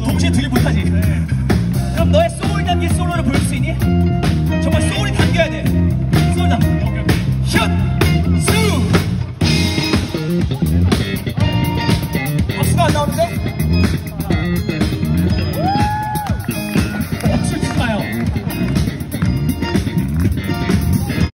동시에 드립 못하지.